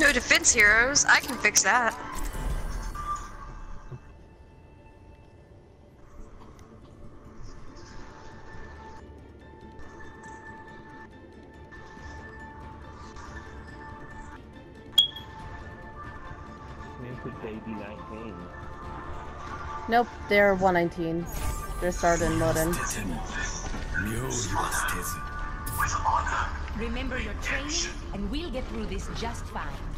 no defense heroes. I can fix that. Nope, they're 119. They're starting modern. Remember your training, and we'll get through this just fine.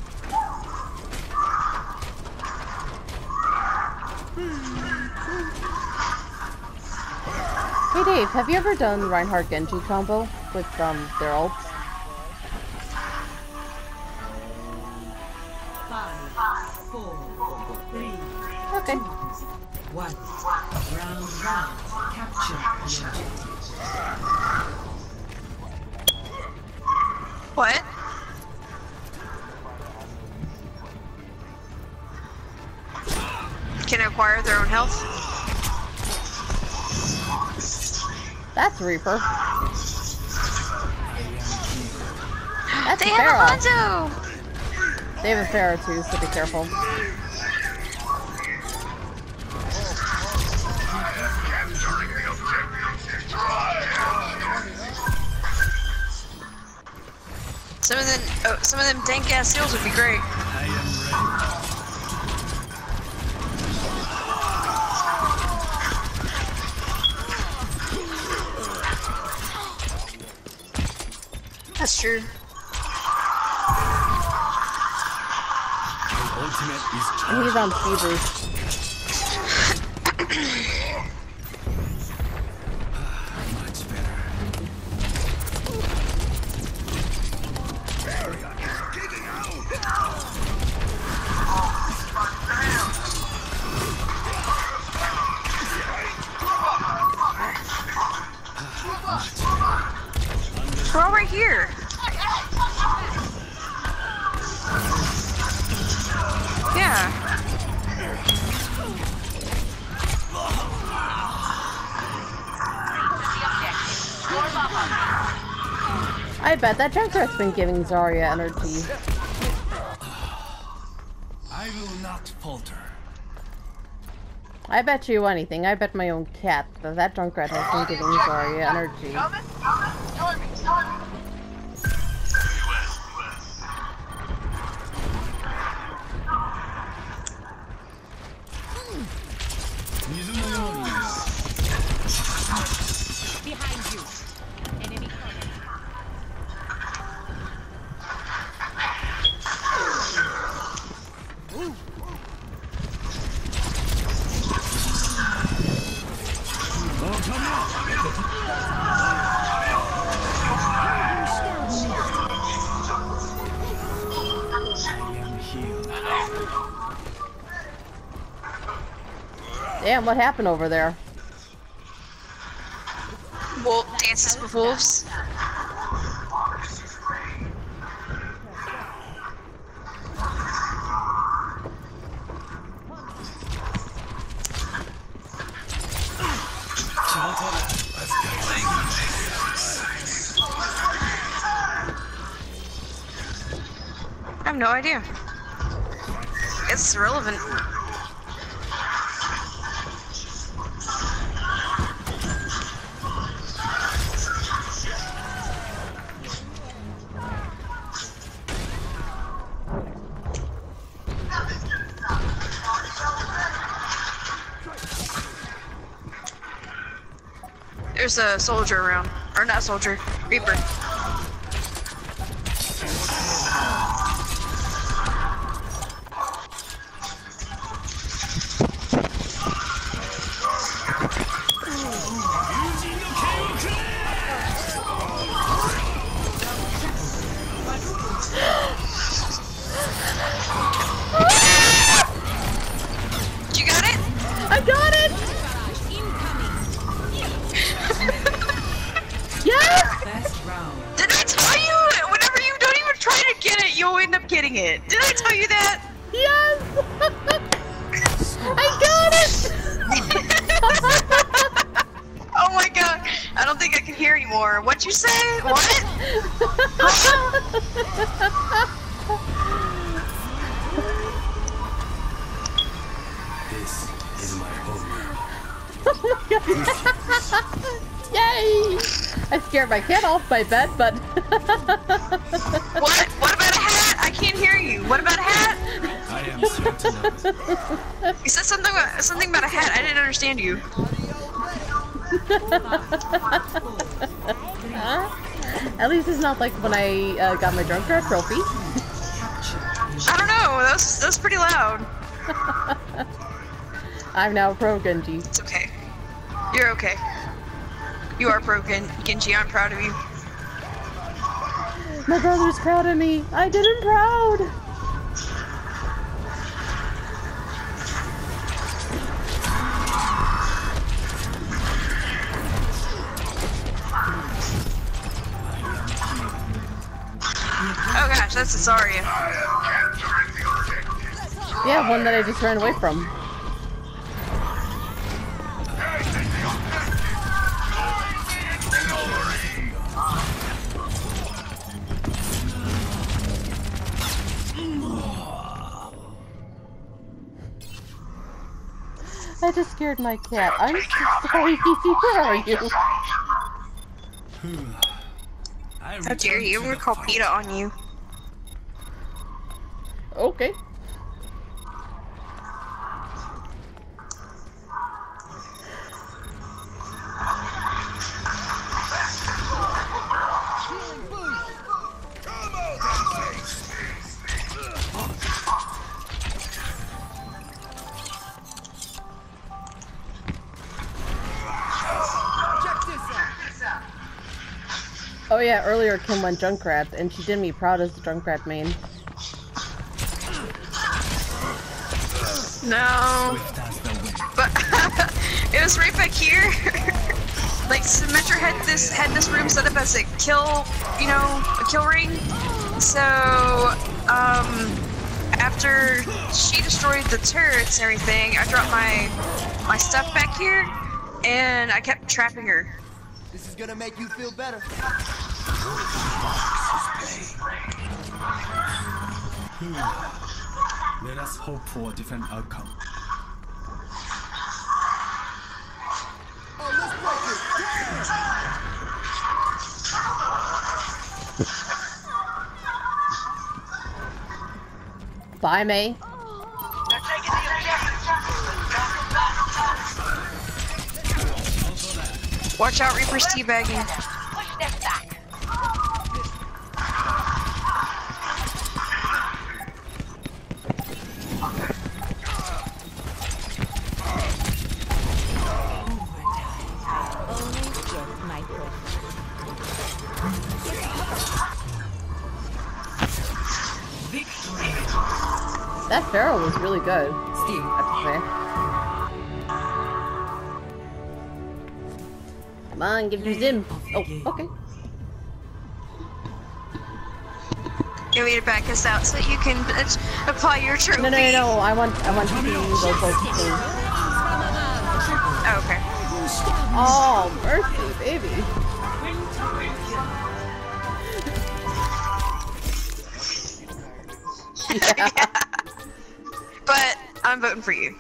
Hey Dave, have you ever done Reinhardt Genji combo with um their ults? Five, four, three, Okay. one. Round. Capture. What? Can acquire their own health? That's Reaper. That's They a have Pharah. Alonzo! They have a Pharah too, so be careful. Some of them, oh, some of them dank ass heals would be great. That's true. And he's on speed I bet that Junkrat's been giving Zarya energy. I will not falter. I bet you anything. I bet my own cat that that Junkrat has been giving Zarya energy. Damn, what happened over there? Wolf dances with wolves. Have no idea. It's irrelevant. There's a soldier around. Or not soldier, Reaper. Got it! yes! Did I tell you? Whenever you don't even try to get it, you'll end up getting it. Did I tell you that? Yes! I got it! Oh my god. I don't think I can hear anymore. What'd you say? What? Yay! I scared my cat off my bed, but What? What about a hat? I can't hear you. What about a hat? I am certain of it. You said something about, something about a hat. I didn't understand you. at least it's not like when I uh, got my drunk rat trophy. I don't know. That was, that was pretty loud. I'm now pro Genji. It's okay. You're okay. You are broken, Genji. I'm proud of you. My brother's proud of me. I did him proud. Oh gosh, that's a Zarya. Yeah, one that I just ran away from. I just scared my cat. I'm so sorry. Where are you? I oh, How dare return you? to I'm gonna call fight. PETA on you. Okay. Oh yeah, earlier Kim went Junkrat, and she did me proud as the Junkrat main. No, but it was right back here. like Symmetra had this had this room set up as a kill, you know, a kill ring. So um, after she destroyed the turrets and everything, I dropped my my stuff back here, and I kept trapping her. This is gonna make you feel better. Hmm. Let us hope for a different outcome. Oh, let's break it. Bye, Mei. Watch out, Reaper's teabagging. Always get my. That Pharah was really good, Steve, I have to Come on, give me Zim. Oh, okay. You want me to back us out so that you can uh, apply your trophy? No, no, no, no. I want, I want to those folks too. Oh, okay. Oh, mercy, baby. Yeah. But I'm voting for you.